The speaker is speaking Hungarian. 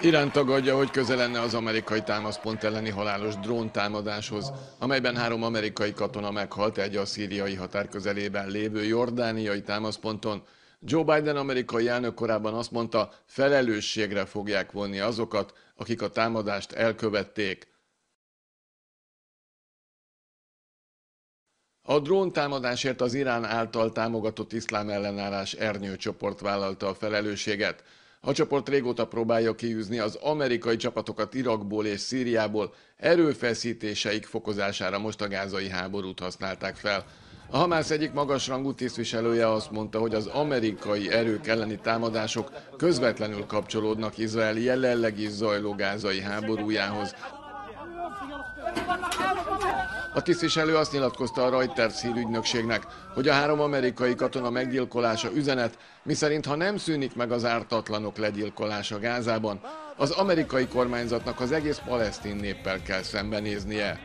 Irán tagadja, hogy köze lenne az amerikai támaszpont elleni halálos dróntámadáshoz, amelyben három amerikai katona meghalt egy a szíriai határ közelében lévő jordániai támaszponton. Joe Biden amerikai elnök korábban azt mondta, felelősségre fogják vonni azokat, akik a támadást elkövették. A dróntámadásért az Irán által támogatott iszlám ellenállás ernyőcsoport vállalta a felelősséget. A csoport régóta próbálja kiűzni az amerikai csapatokat Irakból és Szíriából, erőfeszítéseik fokozására most a gázai háborút használták fel. A Hamász egyik magasrangú tisztviselője azt mondta, hogy az amerikai erők elleni támadások közvetlenül kapcsolódnak Izrael jelenleg is zajló gázai háborújához, a tisztviselő azt nyilatkozta a Reuters hírügynökségnek, hogy a három amerikai katona meggyilkolása üzenet, miszerint ha nem szűnik meg az ártatlanok legyilkolása Gázában, az amerikai kormányzatnak az egész palesztin néppel kell szembenéznie.